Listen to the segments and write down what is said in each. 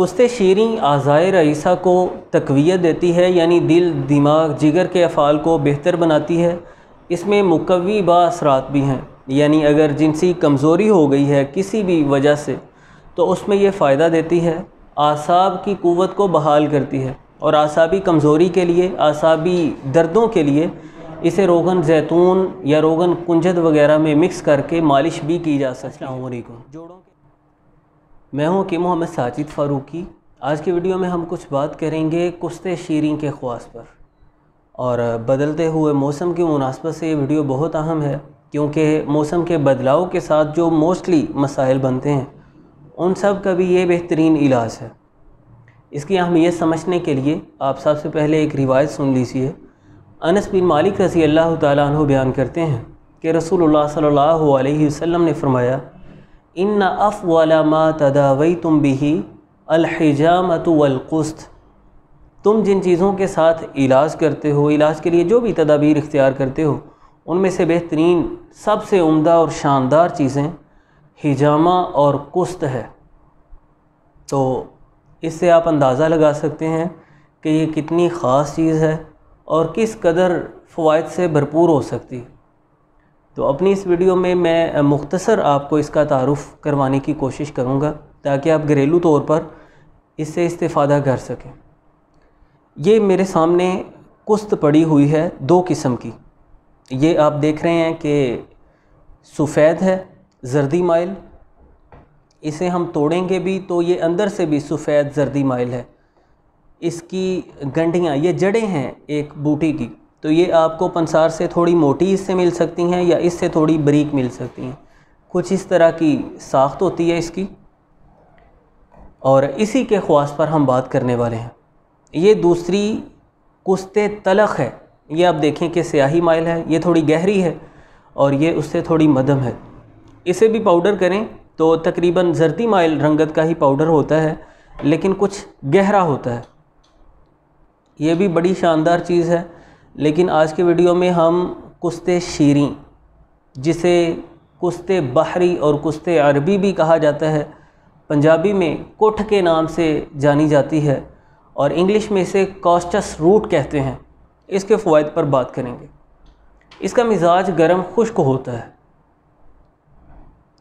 कुश्त शीरी आज़ाए रईसा को तकवीत देती है यानी दिल दिमाग जिगर के अफ़ाल को बेहतर बनाती है। इसमें मुकवी बासरात भी हैं यानी अगर जिनसी कमज़ोरी हो गई है किसी भी वजह से तो उसमें ये फ़ायदा देती है। आसाब की क़वत को बहाल करती है और आसाबी कमज़ोरी के लिए आसाबी दर्दों के लिए इसे रोगन जैतून या रोगन कुंजद वगैरह में मिक्स करके मालिश भी की जा सकती है। जोड़ों मैं हूँ कि मोहम्मद साजिद फ़ारूकी। आज की वीडियो में हम कुछ बात करेंगे कुश्ते शीरी के ख्वास पर। और बदलते हुए मौसम की मुनासबत से ये वीडियो बहुत अहम है, क्योंकि मौसम के बदलाव के साथ जो मोस्टली मसाइल बनते हैं, उन सब का भी ये बेहतरीन इलाज है। इसकी अहमियत समझने के लिए आप सबसे पहले एक रिवायत सुन लीजिए। अनस बिन मालिक रसी अल्लाह तु बयान करते हैं कि सल्लल्लाहु अलैहि वसल्लम ने फरमाया इन अफ़ वाला तदावई तुम बिही अलहिजामत वलकुस्त। तुम जिन चीज़ों के साथ इलाज करते हो, इलाज के लिए जो भी तदाबीर इख्तियार करते हो, उनमें से बेहतरीन, सबसे उम्दा और शानदार चीज़ें हिजामा और कुस्त है। तो इससे आप अंदाज़ा लगा सकते हैं कि ये कितनी ख़ास चीज़ है और किस कदर फ़वाद से भरपूर हो सकती। है तो अपनी इस वीडियो में मैं मुख्तसर आपको इसका तारुफ़ करवाने की कोशिश करूँगा, ताकि आप घरेलू तौर पर इससे इस्तेफ़ादा कर सकें। ये मेरे सामने कुस्त पड़ी हुई है दो किस्म की। ये आप देख रहे हैं कि सफ़ेद है, जर्दी माइल। इसे हम तोड़ेंगे भी तो ये अंदर से भी सफ़ेद जर्दी माइल है। इसकी गंडियाँ, ये जड़ें हैं एक बूटी की। तो ये आपको पंसार से थोड़ी मोटी इससे मिल सकती हैं या इससे थोड़ी बरीक मिल सकती हैं। कुछ इस तरह की साख्त होती है इसकी। और इसी के ख्वास पर हम बात करने वाले हैं। ये दूसरी कुश्ते तलख है। ये आप देखें कि स्याही माइल है, ये थोड़ी गहरी है और ये उससे थोड़ी मदम है। इसे भी पाउडर करें तो तकरीबन जरती माइल रंगत का ही पाउडर होता है, लेकिन कुछ गहरा होता है। ये भी बड़ी शानदार चीज़ है। लेकिन आज के वीडियो में हम कुश्ते शीरी, जिसे कुश्ते बहरी और कुश्ते अरबी भी कहा जाता है, पंजाबी में कुठ के नाम से जानी जाती है और इंग्लिश में इसे कॉस्टस रूट कहते हैं। इसके फ़वाद पर बात करेंगे। इसका मिजाज गर्म खुश्क होता है।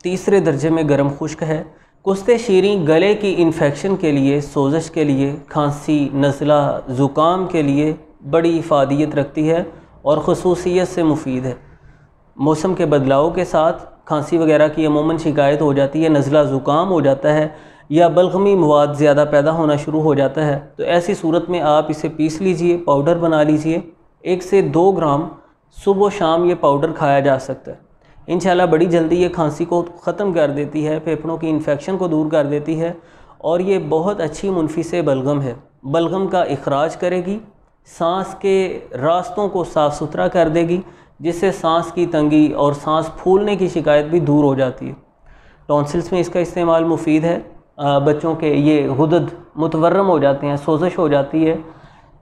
तीसरे दर्जे में गर्म खुश्क है। कुश्ते शीरी गले की इन्फेक्शन के लिए, सोजश के लिए, खांसी, नज़ला, ज़ुकाम के लिए बड़ी इफादियत रखती है और खसूसियत से मुफीद है। मौसम के बदलाव के साथ खांसी वगैरह की अमूमन शिकायत हो जाती है, नज़ला ज़ुकाम हो जाता है या बलगमी मवाद ज़्यादा पैदा होना शुरू हो जाता है। तो ऐसी सूरत में आप इसे पीस लीजिए, पाउडर बना लीजिए। एक से दो ग्राम सुबह शाम ये पाउडर खाया जा सकता है। इन बड़ी जल्दी ये खांसी को ख़त्म कर देती है, फेफड़ों की इन्फेक्शन को दूर कर देती है और ये बहुत अच्छी मुनफिस बलगम है। बलगम का अखराज करेगी सांस के रास्तों को साफ़ सुथरा कर देगी, जिससे सांस की तंगी और सांस फूलने की शिकायत भी दूर हो जाती है। टॉन्सिल्स में इसका इस्तेमाल मुफीद है। बच्चों के ये हदद मुतवरम हो जाते हैं, सोजश हो जाती है।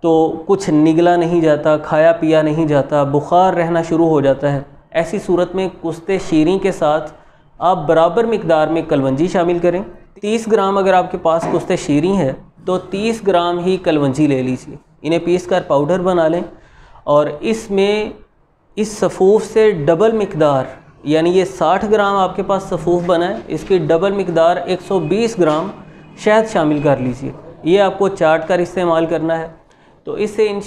तो कुछ निगला नहीं जाता, खाया पिया नहीं जाता, बुखार रहना शुरू हो जाता है। ऐसी सूरत में कुश्ते शीरी के साथ आप बराबर मकदार में कलवंजी शामिल करें। 30 ग्राम अगर आपके पास कुश्ते शीरी है तो 30 ग्राम ही कलवंजी ले लीजिए। इन्हें पीस कर पाउडर बना लें और इसमें इस सफ़ूफ से डबल मकदार, यानी ये 60 ग्राम आपके पास सफ़ूफ बना है, इसकी डबल मकदार 120 ग्राम शहद शामिल कर लीजिए। ये आपको चाट कर इस्तेमाल करना है। तो इससे इन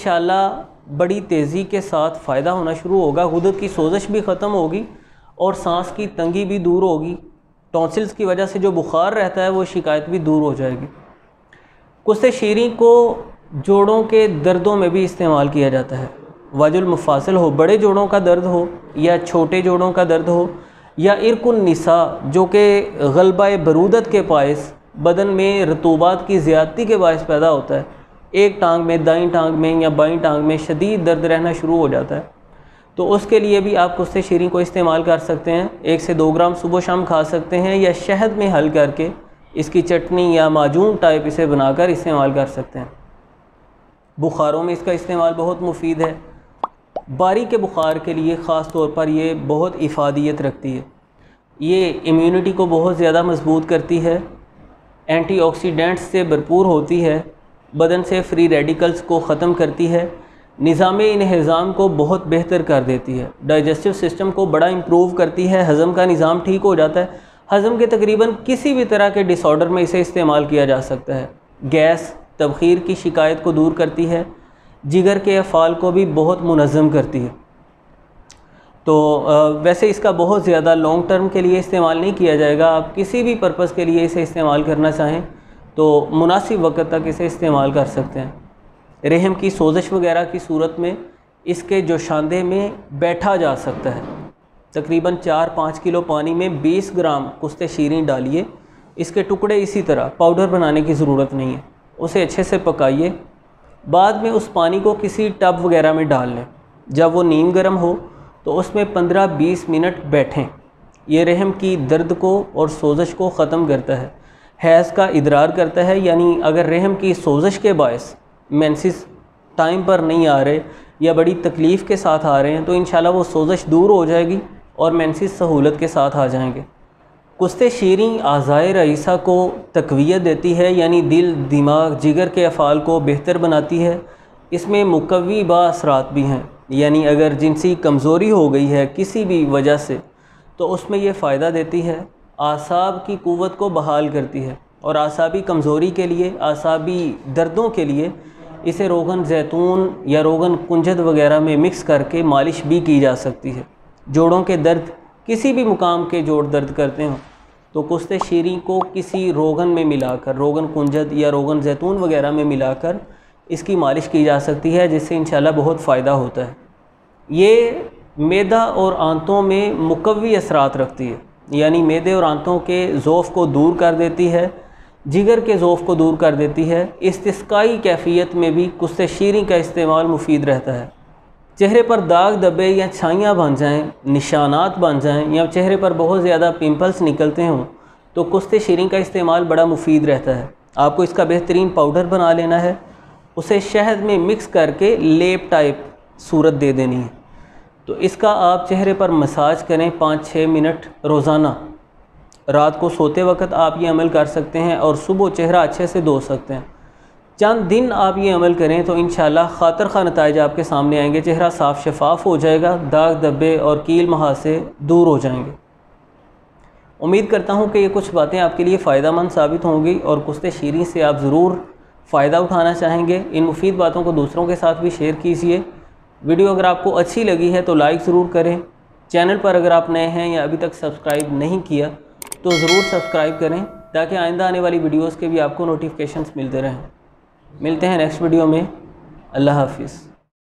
बड़ी तेज़ी के साथ फ़ायदा होना शुरू होगा। गुदत की सोजश भी ख़त्म होगी और सांस की तंगी भी दूर होगी। टॉन्सिल्स की वजह से जो बुखार रहता है, वो शिकायत भी दूर हो जाएगी। कुश्ते शीरी को जोड़ों के दर्दों में भी इस्तेमाल किया जाता है। वाजुलमफासल हो, बड़े जोड़ों का दर्द हो या छोटे जोड़ों का दर्द हो या इरकुन निसा, जो कि गलबा बरूदत के पायस बदन में रतूबात की ज़्यादती के बायस पैदा होता है। एक टांग में, दाई टांग में या बाई टांग में शदीद दर्द रहना शुरू हो जाता है। तो उसके लिए भी आप कुश्ते शीरी को इस्तेमाल कर सकते हैं। एक से दो ग्राम सुबह शाम खा सकते हैं या शहद में हल करके इसकी चटनी या माजून टाइप इसे बनाकर इस्तेमाल कर सकते हैं। बुखारों में इसका इस्तेमाल बहुत मुफीद है। बारी के बुखार के लिए ख़ास तौर पर ये बहुत इफ़ादियत रखती है। ये इम्यूनिटी को बहुत ज़्यादा मज़बूत करती है। एंटीऑक्सीडेंट्स से भरपूर होती है। बदन से फ्री रेडिकल्स को ख़त्म करती है। निज़ाम इन्हज़ाम को बहुत बेहतर कर देती है। डाइजेस्टिव सिस्टम को बड़ा इम्प्रूव करती है। हज़म का निज़ाम ठीक हो जाता है। हज़म के तकरीबन किसी भी तरह के डिसऑर्डर में इसे इस्तेमाल किया जा सकता है। गैस तबखीर की शिकायत को दूर करती है, जिगर के अफ़ाल को भी बहुत मुनज़म करती है। तो वैसे इसका बहुत ज़्यादा लॉन्ग टर्म के लिए इस्तेमाल नहीं किया जाएगा। आप किसी भी पर्पज़ के लिए इसे इस्तेमाल करना चाहें तो मुनासिब वक्त तक इसे इस्तेमाल कर सकते हैं। रहम की सोजिश वगैरह की सूरत में इसके जोशांदे में बैठा जा सकता है। तकरीबन चार पाँच किलो पानी में 20 ग्राम कुश्ते शीरें डालिए। इसके टुकड़े इसी तरह, पाउडर बनाने की ज़रूरत नहीं है। उसे अच्छे से पकाइए। बाद में उस पानी को किसी टब वगैरह में डाल लें। जब वो नीम गर्म हो तो उसमें 15-20 मिनट बैठें। ये रहम की दर्द को और सोजश को ख़त्म करता है। हैज़ का इदरार करता है, यानी अगर रहम की सोजश के बायस मेंसिस टाइम पर नहीं आ रहे या बड़ी तकलीफ़ के साथ आ रहे हैं तो इन वो सोजश दूर हो जाएगी और मेंसिस सहूलत के साथ आ जाएँगे। कुश्ते शीरी आज़ाए रईसा को तकवीत देती है, यानी दिल, दिमाग, जिगर के अफ़ाल को बेहतर बनाती है। इसमें मुकवी बासरात भी हैं, यानी अगर जिनसी कमज़ोरी हो गई है किसी भी वजह से तो उसमें ये फ़ायदा देती है। आसाब की क़वत को बहाल करती है, और आसाबी कमज़ोरी के लिए, आसाबी दर्दों के लिए इसे रोगन जैतून या रोगन कुंजद वगैरह में मिक्स करके मालिश भी की जा सकती है। जोड़ों के दर्द किसी भी मुकाम के जोड़ दर्द करते हों। तो कुश्ते शीरी को किसी रोगन में मिलाकर, रोगन कुंजद या रोगन जैतून वगैरह में मिलाकर इसकी मालिश की जा सकती है, जिससे इंशाल्लाह बहुत फ़ायदा होता है। ये मैदा और आंतों में मुकवी असरात रखती है, यानी मैदे और आंतों के ज़ोफ़ को दूर कर देती है, जिगर के ज़ोफ़ को दूर कर देती है। इस्तिस्काई कैफियत में भी कुश्ते शीरी का इस्तेमाल मुफीद रहता है। चेहरे पर दाग दबे या छाइयाँ बन जाएँ, निशानात बन जाएँ, या चेहरे पर बहुत ज़्यादा पिंपल्स निकलते हों तो कुश्ते शीरी का इस्तेमाल बड़ा मुफीद रहता है। आपको इसका बेहतरीन पाउडर बना लेना है। उसे शहद में मिक्स करके लेप टाइप सूरत दे देनी है। तो इसका आप चेहरे पर मसाज करें पाँच छः मिनट रोज़ाना। रात को सोते वक्त आप ये अमल कर सकते हैं और सुबह चेहरा अच्छे से धो सकते हैं। चंद दिन आप ये अमल करें तो इन खातर खा नतज आपके सामने आएँगे, चेहरा साफ़ शफाफ हो जाएगा, दाग धब्बे और कील महा से दूर हो जाएँगे। उम्मीद करता हूँ कि ये कुछ बातें आपके लिए फ़ायदा मंद साबित होंगी और कुश्ते शीरी से आप ज़रूर फ़ायदा उठाना चाहेंगे। इन मुफीद बातों को दूसरों के साथ भी शेयर कीजिए। वीडियो अगर आपको अच्छी लगी है तो लाइक ज़रूर करें। चैनल पर अगर आप नए हैं या अभी तक सब्सक्राइब नहीं किया तो ज़रूर सब्सक्राइब करें ताकि आइंदा आने वाली वीडियोस के भी आपको नोटिफिकेशंस मिलते रहें। मिलते हैं नेक्स्ट वीडियो में। अल्लाह हाफिज़।